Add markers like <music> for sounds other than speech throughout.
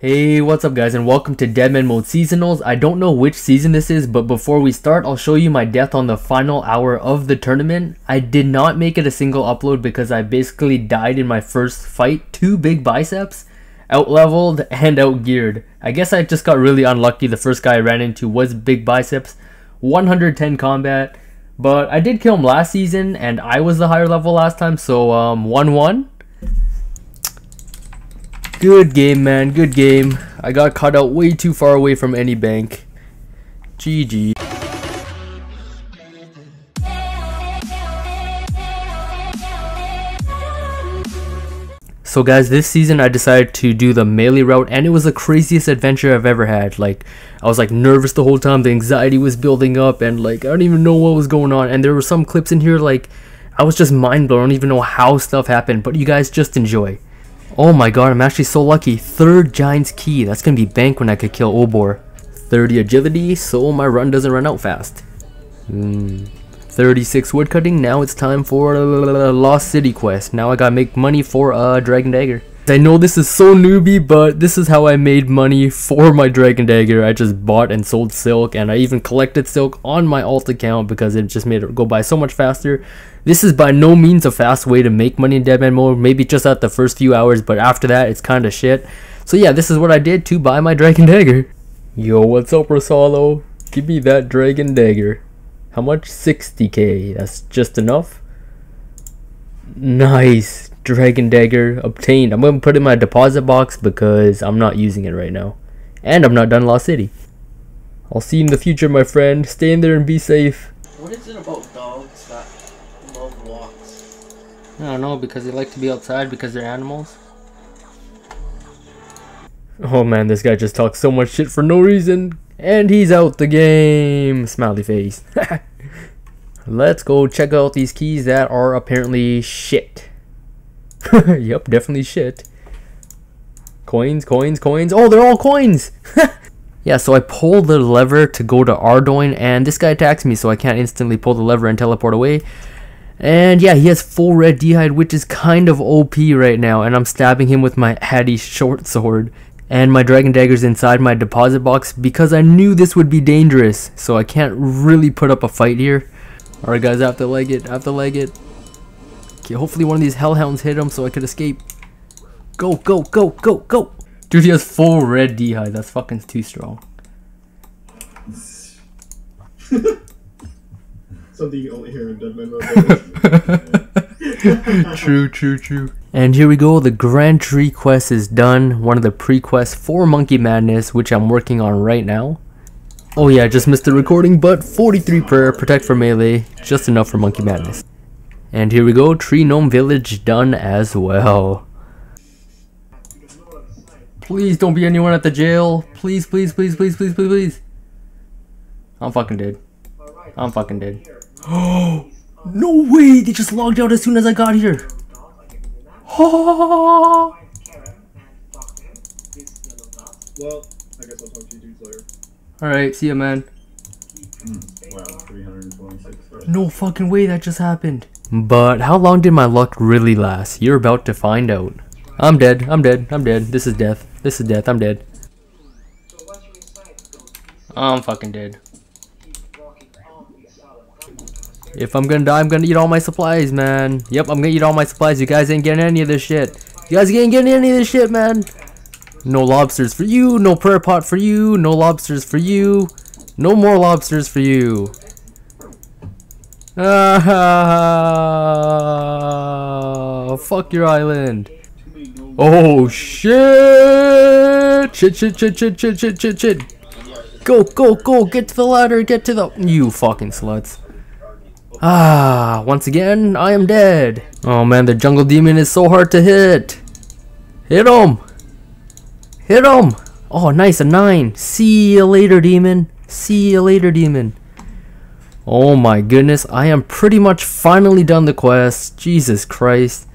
Hey, what's up guys and welcome to Deadman Mode Seasonals. I don't know which season this is, but before we start, I'll show you my death on the final hour of the tournament. I did not make it a single upload because I basically died in my first fight. Two big biceps, out-leveled and out-geared. I guess I just got really unlucky. The first guy I ran into was big biceps, 110 combat. But I did kill him last season and I was the higher level last time, so um 1-1. Good game, man. Good game. I got caught out way too far away from any bank. GG. So guys, this season I decided to do the melee route and it was the craziest adventure I've ever had. Like, I was like nervous the whole time, the anxiety was building up and like, I don't even know what was going on. And there were some clips in here like, I was just mind blown. I don't even know how stuff happened, but you guys just enjoy. Oh my god, I'm actually so lucky. Third Giant's Key. That's gonna be bank when I could kill Obor. 30 agility, so my run doesn't run out fast. Mm. 36 woodcutting, now it's time for a Lost City quest. Now I gotta make money for a uh, Dragon Dagger. I know this is so newbie, but this is how I made money for my Dragon Dagger. I just bought and sold silk, and I even collected silk on my alt account because it just made it go by so much faster. This is by no means a fast way to make money in Deadman mode, maybe just at the first few hours, but after that, it's kind of shit. So yeah, this is what I did to buy my Dragon <laughs> Dagger. Yo, what's up, Rosalo? Give me that Dragon Dagger. How much? 60k. That's just enough. Nice. Dragon Dagger obtained. I'm going to put it in my deposit box because I'm not using it right now. And I'm not done Lost City. I'll see you in the future, my friend. Stay in there and be safe. What is it about dogs that love walks? I don't know, because they like to be outside because they're animals. Oh man, this guy just talks so much shit for no reason. And he's out the game. Smiley face. <laughs> Let's go check out these keys that are apparently shit. <laughs> yep, definitely shit. Coins, coins, coins. Oh, they're all coins! <laughs> yeah, so I pull the lever to go to Ardougne, and this guy attacks me, so I can't instantly pull the lever and teleport away. And yeah, he has full red d'hide, which is kind of OP right now, and I'm stabbing him with my addy short sword. And my dragon dagger's inside my deposit box because I knew this would be dangerous, so I can't really put up a fight here. Alright guys, I have to leg it, I have to leg it. Okay, hopefully one of these hellhounds hit him so I could escape. Go, go, go, go, go! Dude, he has full red d'hide. That's fucking too strong. <laughs> Something you only hear in Deadman <laughs> True, true, true. And here we go. The Grand Tree quest is done. One of the pre-quests for Monkey Madness, which I'm working on right now. Oh yeah, I just missed the recording, but 43 prayer, protect for melee, just enough for Monkey Madness. And here we go, Tree Gnome Village done as well. Please don't be anyone at the jail. Please, please, please, please, please, please, please. I'm fucking dead. I'm fucking dead. Oh, <gasps> no way! They just logged out as soon as I got here. Oh. Well, I guess I'll talk to you dudes later. Alright, see ya, man. Mm, wow, 326. No fucking way that just happened. But how long did my luck really last? You're about to find out. I'm dead. I'm dead. I'm dead. This is death. This is death. I'm dead. I'm fucking dead. If I'm gonna die, I'm gonna eat all my supplies, man. Yep, I'm gonna eat all my supplies. You guys ain't getting any of this shit. You guys ain't getting any of this shit, man. No lobsters for you. No prayer pot for you. No lobsters for you. No more lobsters for you. Ah, fuck your island. Oh shit! Shit, shit, shit, shit, shit, shit, shit, shit. Go, go, go, get to the ladder, get to the- You fucking sluts. Ah, once again, I am dead. Oh man, the jungle demon is so hard to hit. Hit him! Hit him! Oh, nice, a 9. See you later, demon. See you later, demon. Oh my goodness, I am pretty much finally done the quest. Jesus Christ.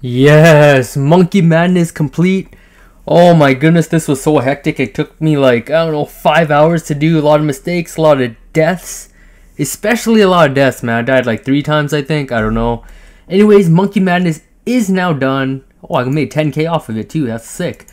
Yes, Monkey Madness complete. Oh my goodness, this was so hectic. It took me like, I don't know, five hours to do a lot of mistakes, a lot of deaths. Especially a lot of deaths, man. I died like three times, I think. I don't know. Anyways, Monkey Madness is now done. Oh, I made 10k off of it too. That's sick.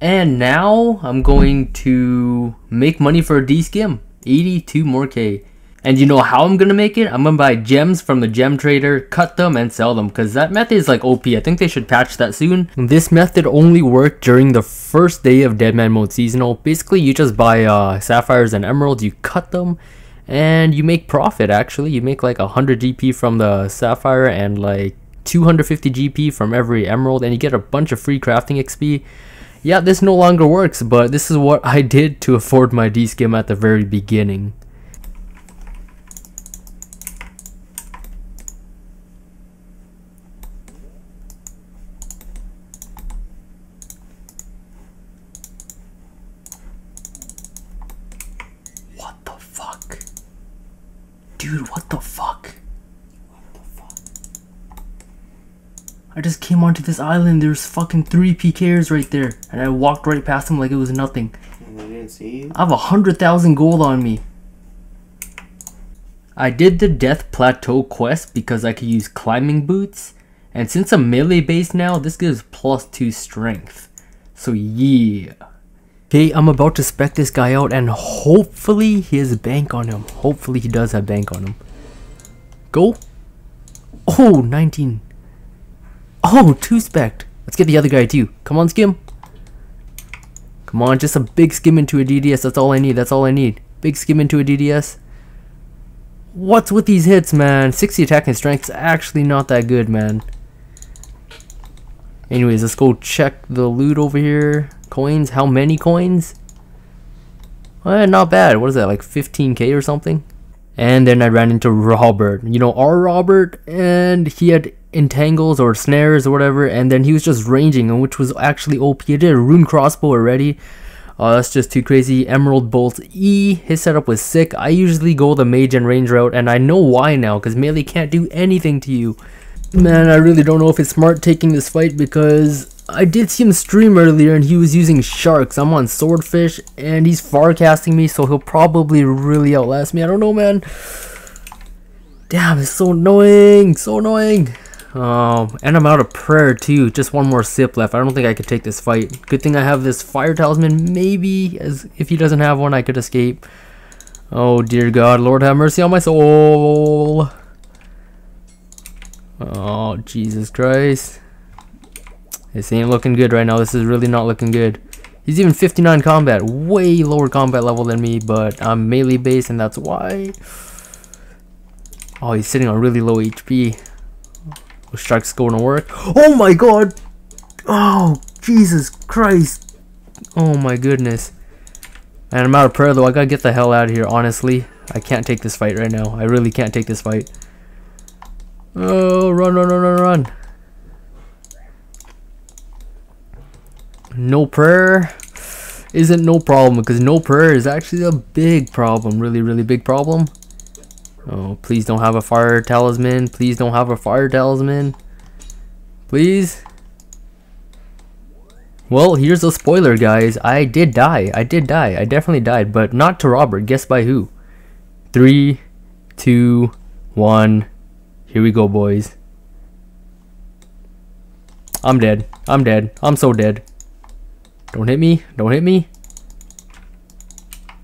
And now I'm going to make money for a D-Scim. 82 more K. And you know how I'm gonna make it? I'm gonna buy gems from the gem trader, cut them, and sell them. Because that method is like OP. I think they should patch that soon. This method only worked during the first day of Deadman Mode Seasonal. Basically, you just buy uh, sapphires and emeralds, you cut them, and you make profit actually. You make like 100 GP from the sapphire and like 250 GP from every emerald, and you get a bunch of free crafting XP. Yeah, this no longer works, but this is what I did to afford my D-Scim at the very beginning. What the fuck? Dude, what the fuck? I just came onto this island, there's fucking three PKers right there, and I walked right past them like it was nothing. And they didn't see you? I have a hundred thousand gold on me. I did the Death Plateau quest because I could use climbing boots, and since I'm melee based now, this gives plus 2 strength. So yeah. Okay, I'm about to spec this guy out and hopefully he has a bank on him. Hopefully he does have bank on him. Go. Oh, 19. Oh, two spec. Let's get the other guy too. Come on, skim. Come on, just a big skim into a DDS. That's all I need. That's all I need. Big skim into a DDS. What's with these hits, man? 60 attack and strength is actually not that good, man. Anyways, let's go check the loot over here. Coins. How many coins? Eh, not bad. What is that, like 15k or something? And then I ran into Robert. You know, our Robert, and he had entangles or snares or whatever, and then he was just ranging, which was actually OP. He did a rune crossbow already. Oh, that's just too crazy. Emerald Bolt E, his setup was sick. I usually go the mage and range route, and I know why now, because melee can't do anything to you. Man, I really don't know if it's smart taking this fight, because I did see him stream earlier, and he was using sharks. I'm on swordfish, and he's far casting me, so he'll probably really outlast me. I don't know, man. Damn, it's so annoying, so annoying. Um, and I'm out of prayer too. Just one more sip left. I don't think I could take this fight. Good thing I have this fire talisman. Maybe, as if he doesn't have one, I could escape. Oh dear God, Lord have mercy on my soul. Oh Jesus Christ. This ain't looking good right now. This is really not looking good. He's even 59 combat, way lower combat level than me, but I'm melee based and that's why. Oh, he's sitting on really low HP. Strike's going to work. Oh my god! Oh, Jesus Christ. Oh my goodness. And I'm out of prayer though. I gotta get the hell out of here, honestly. I can't take this fight right now. I really can't take this fight. Oh, run, run, run, run, run. No prayer isn't no problem because no prayer is actually a big problem. Really, really big problem. Oh, please don't have a fire talisman. Please don't have a fire talisman. Please. Well, here's a spoiler, guys. I did die. I did die. I definitely died, but not to Robert. Guess by who? Three, two, one. Here we go, boys. I'm dead. I'm dead. I'm so dead. Don't hit me. Don't hit me.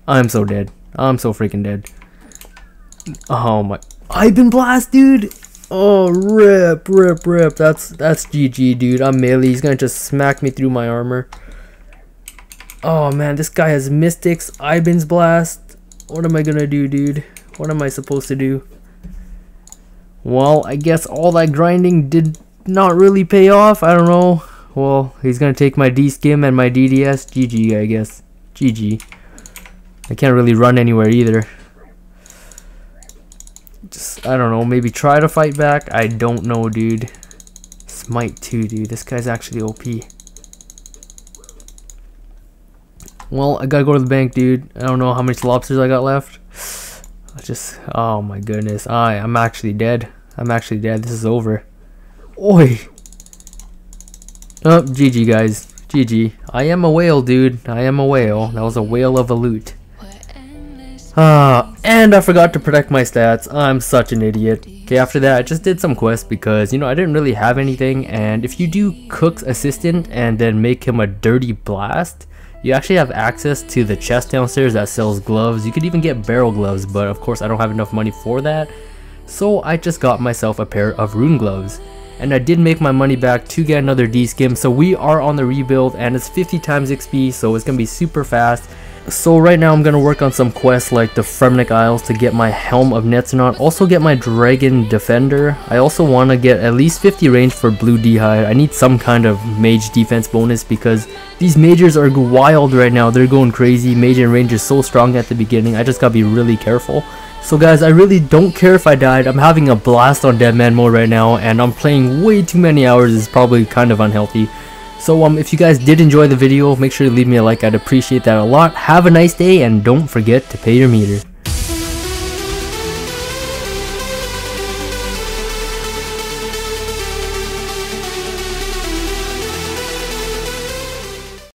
I'm so dead. I'm so freaking dead. Oh my! I've been blast, dude. Oh, rip, rip, rip. That's that's GG, dude. I'm melee. He's gonna just smack me through my armor. Oh man, this guy has mystics. Iban's blast. What am I gonna do, dude? What am I supposed to do? Well, I guess all that grinding did not really pay off. I don't know. Well, he's gonna take my D-Scim and my DDS. GG, I guess. GG. I can't really run anywhere either just I don't know, maybe try to fight back. I don't know, dude. Smite 2, dude. This guy's actually OP. Well, I gotta go to the bank, dude. I don't know how much lobsters I got left. I just, oh my goodness. I, I'm actually dead. I'm actually dead. This is over. Oi! Oh, GG, guys. GG. I am a whale, dude. I am a whale. That was a whale of a loot. Uh, And I forgot to protect my stats. I'm such an idiot. Okay, after that, I just did some quests because, you know, I didn't really have anything. And if you do Cook's Assistant and then make him a Dirty Blast, you actually have access to the chest downstairs that sells gloves. You could even get barrows gloves, but of course I don't have enough money for that. So I just got myself a pair of rune gloves. And I did make my money back to get another D-scim. So we are on the rebuild and it's 50 times XP, so it's going to be super fast. So right now I'm to work on some quests like the Fremennik Isles to get my Helm of Neitiznot, also get my Dragon Defender. I also want to get at least 50 range for Blue D'hide. I need some kind of mage defense bonus because these mages are wild right now. They're going crazy. Mage and range is so strong at the beginning. I just gotta be really careful. So guys, I really don't care if I died. I'm having a blast on Dead Man mode right now and I'm playing way too many hours. It's probably kind of unhealthy. So um, if you guys did enjoy the video, make sure to leave me a like. I'd appreciate that a lot. Have a nice day and don't forget to pay your meter.